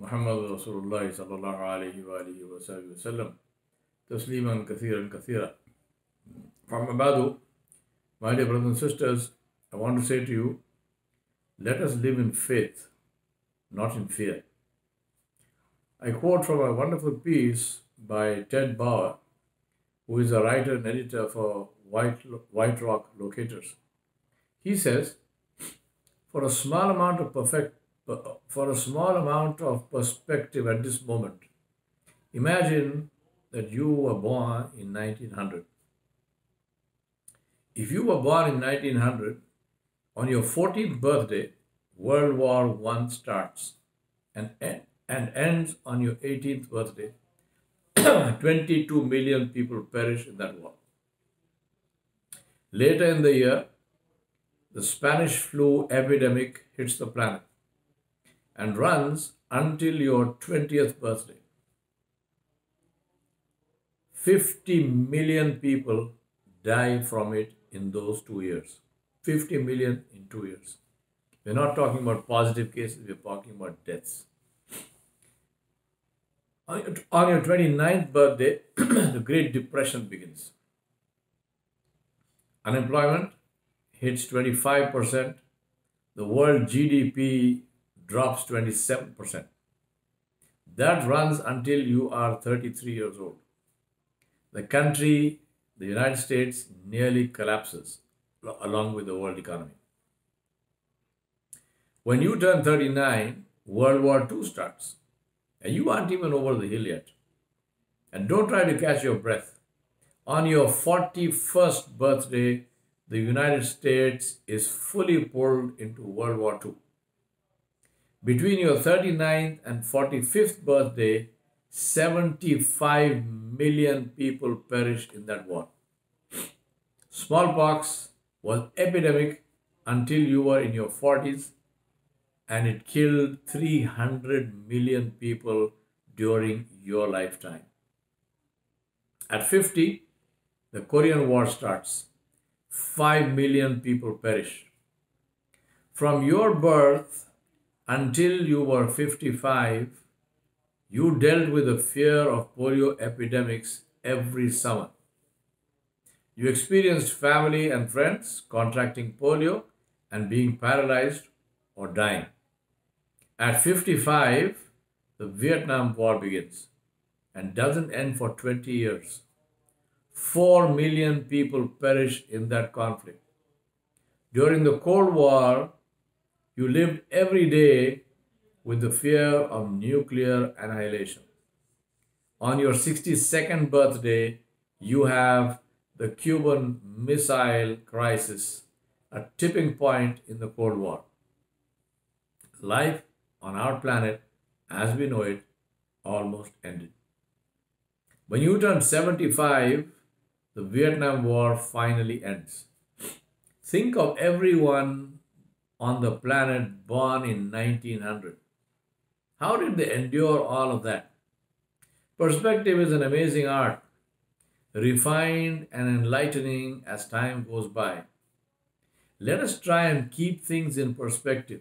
महमद वसल्लम Taslima कथीरा कथीरा From Abadu, my dear brothers and sisters, I want to say to you, let us live in faith, not in fear. I quote from a wonderful piece by Ted Bauer, who is a writer and editor for White, White Rock Locators he says, for a small amount of perfect, for a small amount of perspective at this moment, imagine that you were born in 1900. If you were born in 1900, on your 14th birthday, World War I starts and, and ends on your 18th birthday. 22 million people perish in that war. Later in the year, the Spanish flu epidemic hits the planet and runs until your 20th birthday. 50 million people die from it in those two years. 50 million in two years. We're not talking about positive cases, we're talking about deaths. On your 29th birthday, the Great Depression begins. Unemployment hits 25%, the world GDP drops 27%. That runs until you are 33 years old. The country, the United States, nearly collapses along with the world economy. When you turn 39, World War II starts. And you aren't even over the hill yet. And don't try to catch your breath. On your 41st birthday, the United States is fully pulled into World War II. Between your 39th and 45th birthday, 75 million people perished in that war. Smallpox was epidemic until you were in your 40s and it killed 300 million people during your lifetime. At 50, the Korean War starts. 5 million people perish. From your birth until you were 55, you dealt with the fear of polio epidemics every summer. You experienced family and friends contracting polio and being paralyzed or dying. At 55, the Vietnam War begins and doesn't end for 20 years. 4 million people perished in that conflict. During the Cold War, you lived every day with the fear of nuclear annihilation. On your 62nd birthday, you have the Cuban Missile Crisis, a tipping point in the Cold War. Life on our planet, as we know it, almost ended. When you turn 75, the Vietnam War finally ends. Think of everyone on the planet born in 1900. How did they endure all of that? Perspective is an amazing art, refined and enlightening as time goes by. Let us try and keep things in perspective.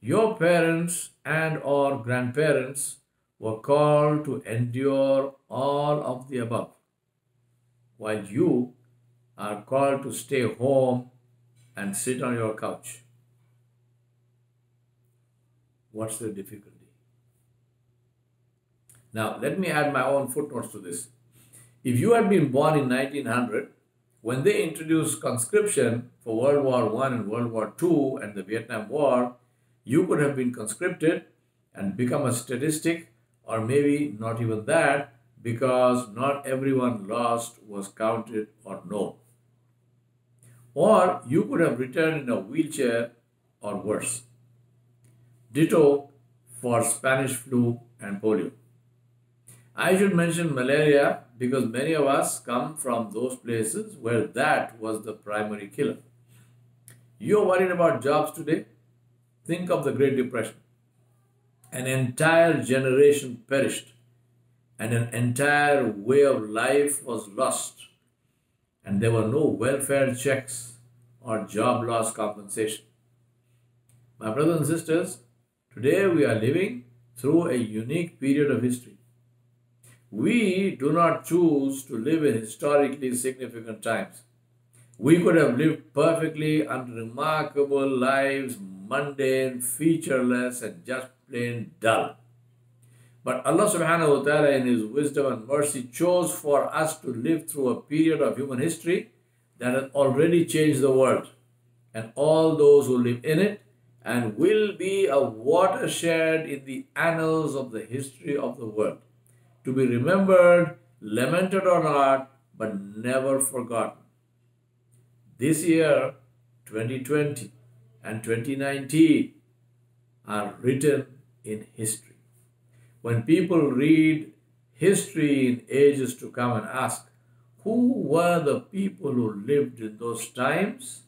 Your parents and or grandparents were called to endure all of the above while you are called to stay home and sit on your couch. What's the difficulty? Now, let me add my own footnotes to this. If you had been born in 1900, when they introduced conscription for World War I and World War II and the Vietnam War, you could have been conscripted and become a statistic, or maybe not even that, because not everyone lost was counted or known. Or you could have returned in a wheelchair or worse. Ditto for Spanish flu and polio. I should mention malaria because many of us come from those places where that was the primary killer. You're worried about jobs today? Think of the Great Depression. An entire generation perished and an entire way of life was lost, and there were no welfare checks or job loss compensation. My brothers and sisters, today we are living through a unique period of history. We do not choose to live in historically significant times. We could have lived perfectly unremarkable lives, mundane, featureless, and just plain dull. But Allah subhanahu wa ta'ala, in His wisdom and mercy, chose for us to live through a period of human history that has already changed the world and all those who live in it and will be a watershed in the annals of the history of the world. To be remembered, lamented or not, but never forgotten. This year, 2020 and 2019 are written in history. When people read history in ages to come and ask, who were the people who lived in those times?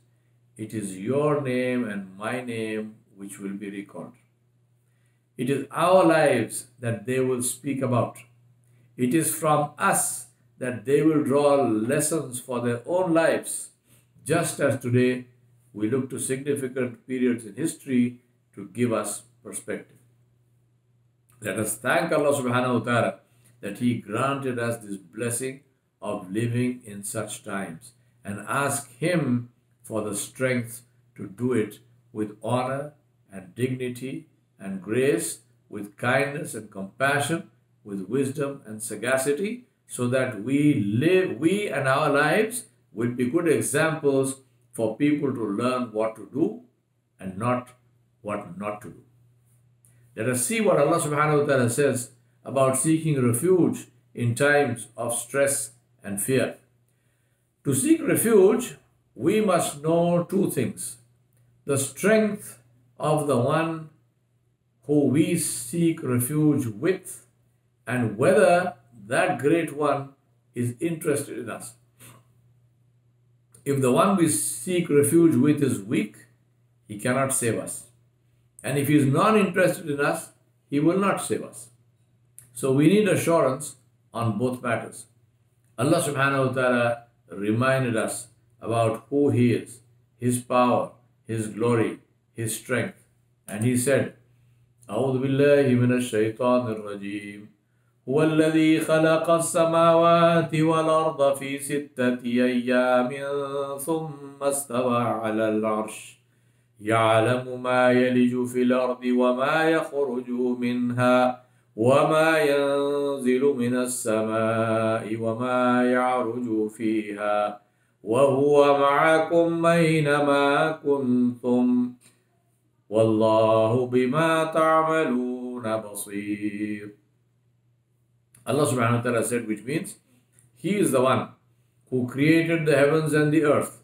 It is your name and my name which will be recalled. It is our lives that they will speak about. It is from us that they will draw lessons for their own lives, just as today we look to significant periods in history to give us perspective. Let us thank Allah subhanahu wa ta'ala that He granted us this blessing of living in such times and ask Him for the strength to do it with honor and dignity and grace, with kindness and compassion, with wisdom and sagacity, so that we live, we and our lives will be good examples for people to learn what to do and not what not to do. Let us see what Allah subhanahu wa ta'ala says about seeking refuge in times of stress and fear. To seek refuge, we must know two things the strength of the one who we seek refuge with, and whether that great one is interested in us. If the one we seek refuge with is weak, he cannot save us. And if he is not interested in us, he will not save us. So we need assurance on both matters. Allah subhanahu wa ta'ala reminded us about who He is, His power, His glory, His strength. And He said, أعوذ بالله من الشيطان الرجيم هو الذي خلق السماوات والأرض في ستة أيام ثم استوى على العرش يعلم ما يلج في الأرض وما يخرج منها وما ينزل من السماء وما يعرج فيها وهو معكم أينما كنتم والله بما تعملون بصير. Subhanahu wa ta'ala said which means He is the one who created the heavens and the earth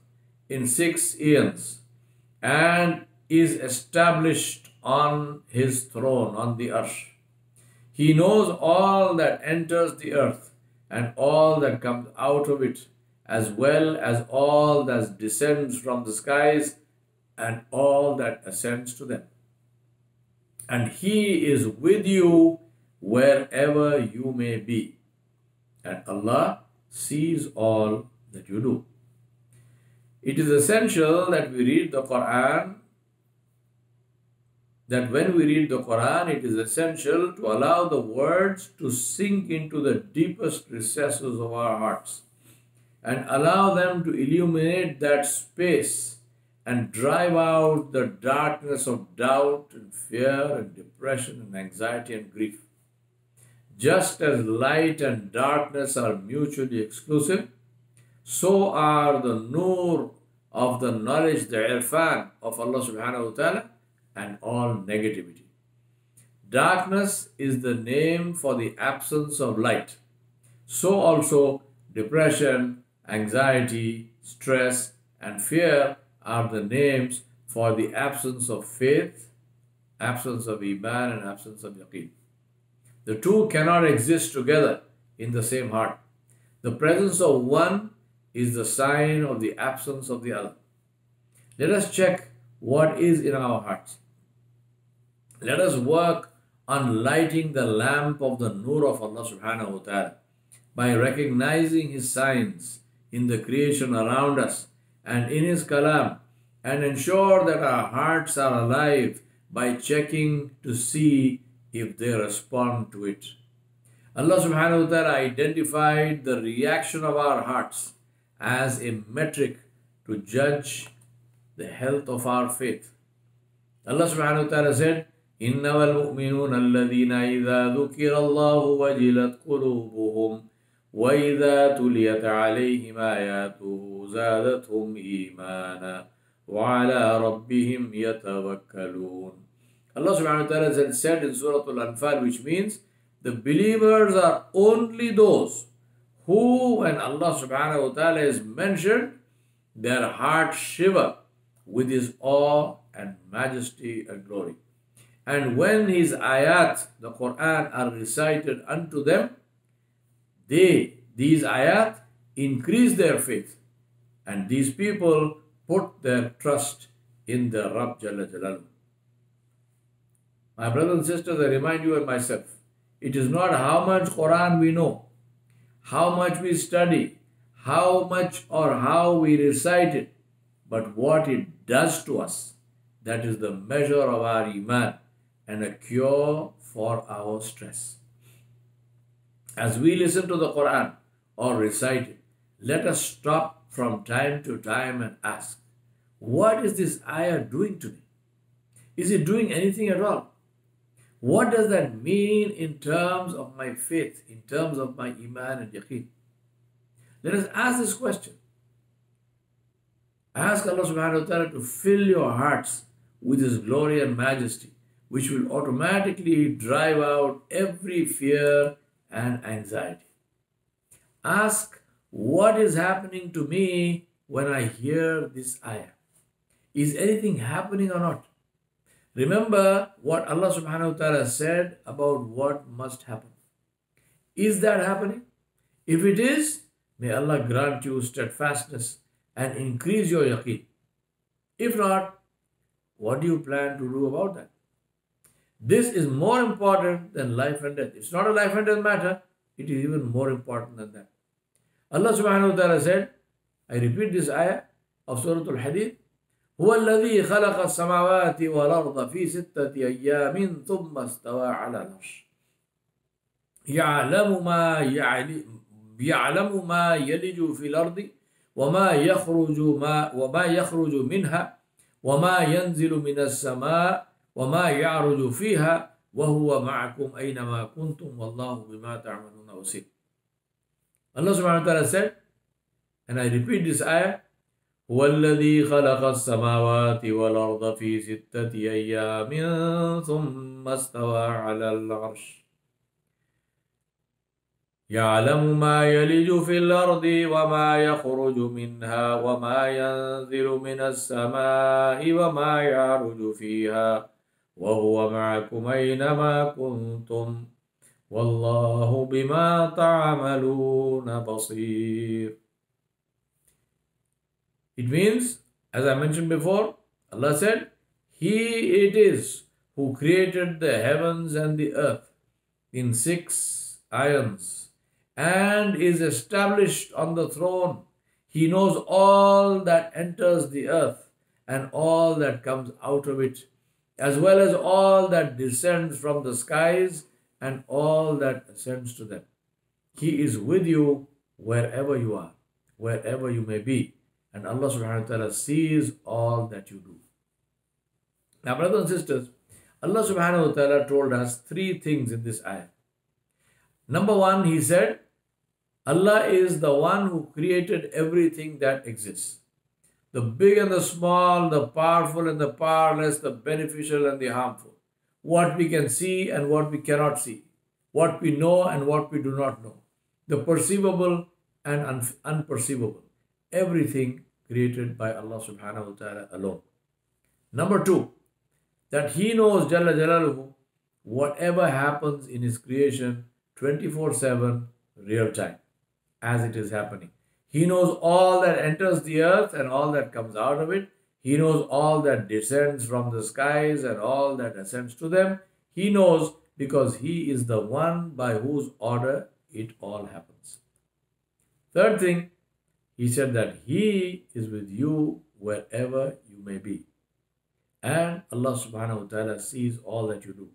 in six eons. And is established on his throne on the earth he knows all that enters the earth and all that comes out of it, as well as all that descends from the skies and all that ascends to them. And He is with you wherever you may be. And Allah sees all that you do. It is essential that we read the Quran that when we read the Quran, it is essential to allow the words to sink into the deepest recesses of our hearts and allow them to illuminate that space and drive out the darkness of doubt and fear and depression and anxiety and grief. Just as light and darkness are mutually exclusive, so are the nur of the knowledge, the irfan of Allah subhanahu wa ta'ala and all negativity. Darkness is the name for the absence of light. So also depression, anxiety, stress, and fear are the names for the absence of faith, absence of iman, and absence of yaqeen. The two cannot exist together in the same heart. The presence of one is the sign of the absence of the other. Let us check what is in our hearts. Let us work on lighting the lamp of the nur of Allah subhanahu wa ta'ala by recognizing His signs in the creation around us and in His kalam and ensure that our hearts are alive by checking to see if they respond to it. Allah subhanahu wa ta'ala identified the reaction of our hearts as a metric to judge the health of our faith. Allah subhanahu wa ta'ala said, إنما المؤمنون الذين إذا ذكر الله وجلت قلوبهم وإذا تليت عليهم آياته زادتهم إيمانا وعلى ربهم يتوكلون Allah subhanahu wa ta'ala said in Surah Al-Anfal which means the believers are only those who when Allah subhanahu wa ta'ala is mentioned their hearts shiver with his awe and majesty and glory. And when his ayat, the Quran, are recited unto them, they, these ayat, increase their faith. And these people put their trust in the Rabb Jalla Jalaluhu. My brothers and sisters, I remind you and myself, it is not how much Quran we know, how much we study, how much or how we recite it, but what it does to us. That is the measure of our Iman and a cure for our stress. As we listen to the Quran or recite it, let us stop from time to time and ask, what is this ayah doing to me? Is it doing anything at all? What does that mean in terms of my faith, in terms of my iman and yaqeen? Let us ask this question. Ask Allah subhanahu wa ta'ala to fill your hearts with His glory and majesty, which will automatically drive out every fear and anxiety. Ask what is happening to me when I hear this ayah. Is anything happening or not? Remember what Allah subhanahu wa ta'ala said about what must happen. Is that happening? If it is, may Allah grant you steadfastness and increase your yaqeen. If not, what do you plan to do about that? This is more important than life and death. It's not a life and death matter, it is even more important than that. Allah subhanahu wa ta'ala said, I repeat this ayah of Surah Al Hadid. هو الذي خلق السماوات والأرض في ستة أيام ثم استوى على العرش. يعلم ما يعلم ما يلج في الأرض وما يخرج ما وما يخرج منها وما ينزل من السماء وما يعرج فيها وهو معكم أينما كنتم والله بما تعملون بصير. subhanahu wa ta'ala said, and I repeat this ayah, هو الذي خلق السماوات والأرض في ستة أيام ثم استوى على العرش. يعلم ما يلج في الأرض وما يخرج منها وما ينزل من السماء وما يعرج فيها وهو معكم أينما كنتم. والله بما تعملون بصير. It means, as I mentioned before, Allah said, He it is who created the heavens and the earth in six ions and is established on the throne. He knows all that enters the earth and all that comes out of it, as well as all that descends from the skies and all that ascends to them. He is with you wherever you are, wherever you may be. And Allah subhanahu wa ta'ala sees all that you do. Now, brothers and sisters, Allah subhanahu wa ta'ala told us three things in this ayah. Number one, He said, Allah is the one who created everything that exists. The big and the small, the powerful and the powerless, the beneficial and the harmful. What we can see and what we cannot see. What we know and what we do not know. The perceivable and un- unperceivable. Everything created by Allah subhanahu wa ta'ala alone. Number two, that He knows Jalla Jalaluhu whatever happens in His creation 24 7 real time as it is happening. He knows all that enters the earth and all that comes out of it. He knows all that descends from the skies and all that ascends to them. He knows because He is the one by whose order it all happens. Third thing, He said that He is with you wherever you may be. And Allah subhanahu wa ta'ala sees all that you do.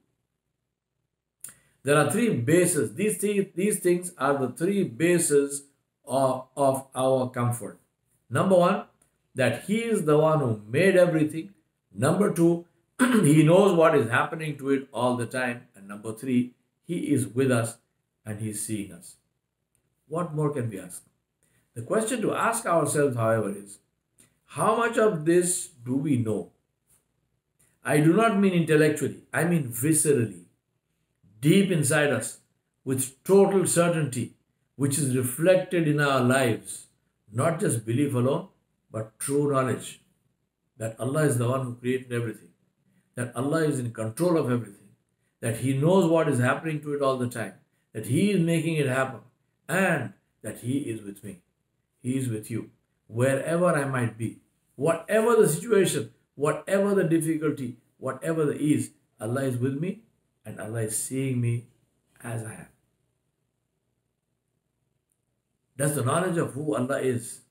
There are three bases. These, three, these things are the three bases of, of our comfort. Number one, that He is the one who made everything. Number two, He knows what is happening to it all the time. And number three, He is with us and He is seeing us. What more can we ask? The question to ask ourselves, however, is how much of this do we know? I do not mean intellectually, I mean viscerally, deep inside us, with total certainty, which is reflected in our lives. Not just belief alone, but true knowledge that Allah is the one who created everything, that Allah is in control of everything, that He knows what is happening to it all the time, that He is making it happen, and that He is with me. He is with you, wherever I might be, whatever the situation, whatever the difficulty, whatever the ease, Allah is with me and Allah is seeing me as I am. Does the knowledge of who Allah is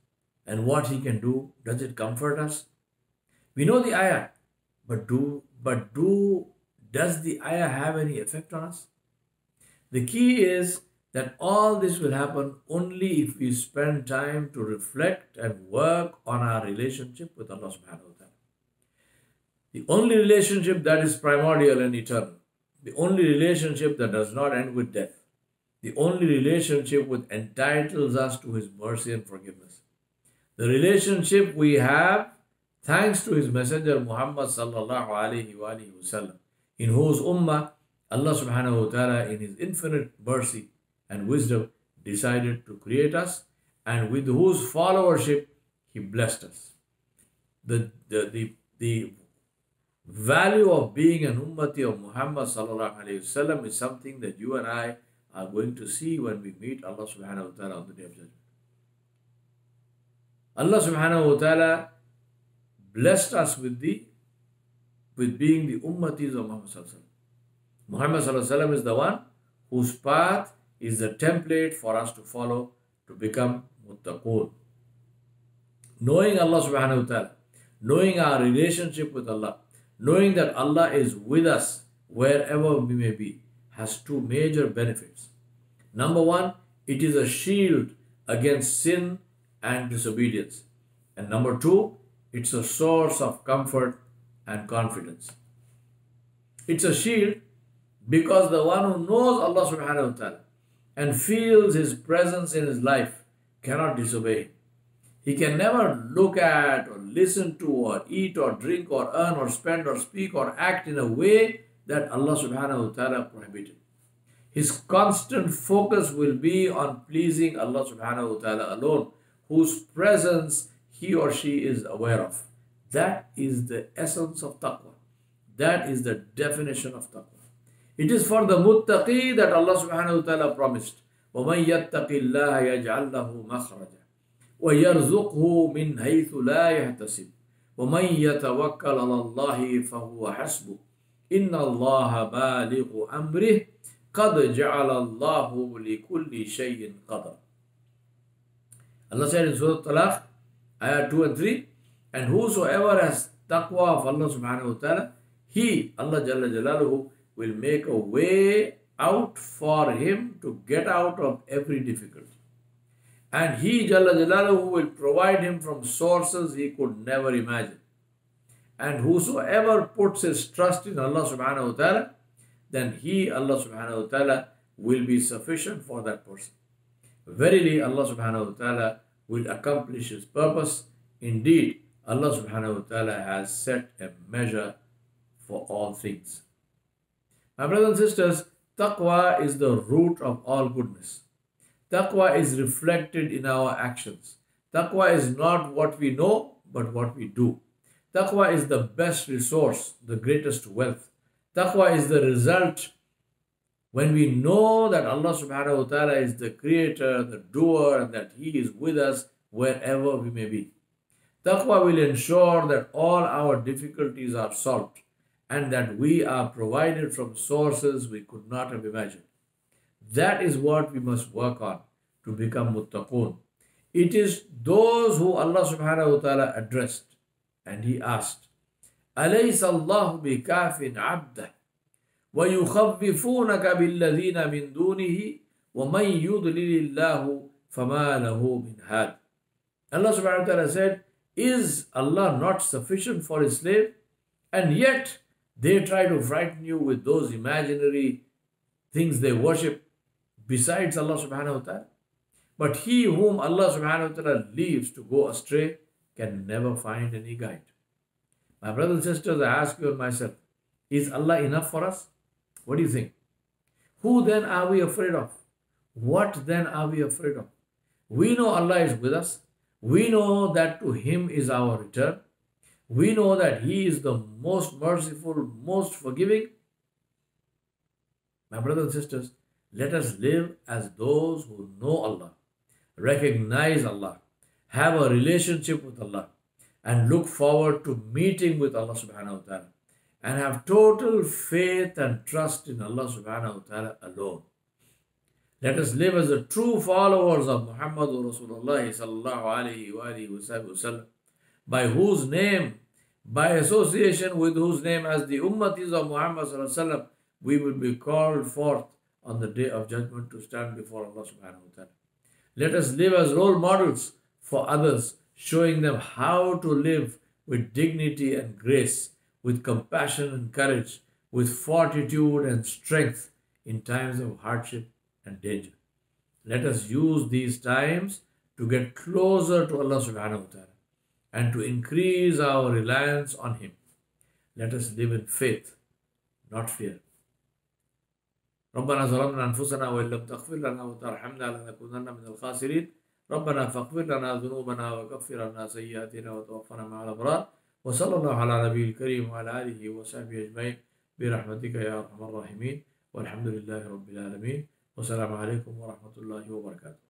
and what He can do, does it comfort us? We know the ayah, but do but do does the ayah have any effect on us? The key is that all this will happen only if we spend time to reflect and work on our relationship with Allah subhanahu wa ta'ala. The only relationship that is primordial and eternal, the only relationship that does not end with death, the only relationship which entitles us to His mercy and forgiveness. The relationship we have thanks to His Messenger Muhammad sallallahu alaihi wasallam, in whose ummah Allah subhanahu wa ta'ala in His infinite mercy and wisdom decided to create us and with whose followership He blessed us. The, the, the, the value of being an ummati of Muhammad wasallam is something that you and I are going to see when we meet Allah subhanahu wa ta'ala on the day of judgment. Allah subhanahu wa ta'ala blessed us with the with being the ummatis of Muhammad. Muhammad is the one whose path is the template for us to follow to become muttaqoon. Knowing Allah subhanahu wa ta'ala, knowing our relationship with Allah, knowing that Allah is with us wherever we may be, has two major benefits. Number one, it is a shield against sin and disobedience. And number two, it's a source of comfort and confidence. It's a shield because the one who knows Allah subhanahu wa ta'ala and feels his presence in his life cannot disobey. He can never look at or listen to or eat or drink or earn or spend or speak or act in a way that Allah subhanahu wa ta'ala prohibited. His constant focus will be on pleasing Allah subhanahu wa ta'ala alone, whose presence he or she is aware of. That is the essence of taqwa. That is the definition of taqwa. It is for the muttaqi that Allah subhanahu wa ta'ala promised. وَمَنْ يَتَّقِ اللَّهَ يَجْعَلْ لَهُ مَخْرَجًا ويرزقه من حيث لا يحتسب ومن يتوكل على الله فهو حسبه إن الله بالغ أمره قد جعل الله لكل شيء قدر Allah said in Surah Talaq, ayah 2 and 3, and whosoever has taqwa of Allah subhanahu wa ta'ala, he, Allah Jalla Jalaluhu, will make a way out for him to get out of every difficulty. And he, Jalla Jalaluhu, will provide him from sources he could never imagine. And whosoever puts his trust in Allah subhanahu wa ta'ala, then he, Allah subhanahu wa ta'ala, will be sufficient for that person. Verily, Allah subhanahu wa ta'ala will accomplish his purpose. Indeed, Allah subhanahu wa ta'ala has set a measure for all things. My brothers and sisters, taqwa is the root of all goodness. Taqwa is reflected in our actions. Taqwa is not what we know, but what we do. Taqwa is the best resource, the greatest wealth. Taqwa is the result when we know that Allah subhanahu wa ta'ala is the creator, the doer, and that He is with us wherever we may be. Taqwa will ensure that all our difficulties are solved and that we are provided from sources we could not have imagined. That is what we must work on to become muttaqun. It is those who Allah subhanahu wa ta'ala addressed and he asked, أليس الله بكاف عبده ويخففونك بالذين من دونه ومن يضلل الله فما له من هاد Allah subhanahu wa ta'ala said, Is Allah not sufficient for his slave? And yet they try to frighten you with those imaginary things they worship besides Allah subhanahu wa ta'ala. But he whom Allah subhanahu wa ta'ala leaves to go astray can never find any guide. My brothers and sisters, I ask you and myself, is Allah enough for us? What do you think? Who then are we afraid of? What then are we afraid of? We know Allah is with us. We know that to Him is our return. We know that He is the most merciful, most forgiving. My brothers and sisters, let us live as those who know Allah, recognize Allah, have a relationship with Allah, and look forward to meeting with Allah subhanahu wa ta'ala, and have total faith and trust in Allah subhanahu wa ta'ala alone. Let us live as the true followers of Muhammad Rasulullah sallallahu alayhi wa wasallam, by whose name, by association with whose name as the ummatis of Muhammad we will be called forth on the day of judgment to stand before Allah subhanahu wa ta'ala. Let us live as role models for others, showing them how to live with dignity and grace, with compassion and courage, with fortitude and strength in times of hardship and danger. Let us use these times to get closer to Allah subhanahu wa ta'ala and to increase our reliance on Him. Let us live in faith, not fear. ربنا ظلمنا أنفسنا وإن لم تغفر لنا وترحمنا لنكونن من الخاسرين. ربنا فاغفر لنا ذنوبنا وكفر عنا سيئاتنا وتوفنا مع الأبرار. وصلى الله على نبي الكريم وعلى آله وصحبه أجمعين. برحمتك يا أرحم الراحمين. والحمد لله رب العالمين. والسلام عليكم ورحمة الله وبركاته.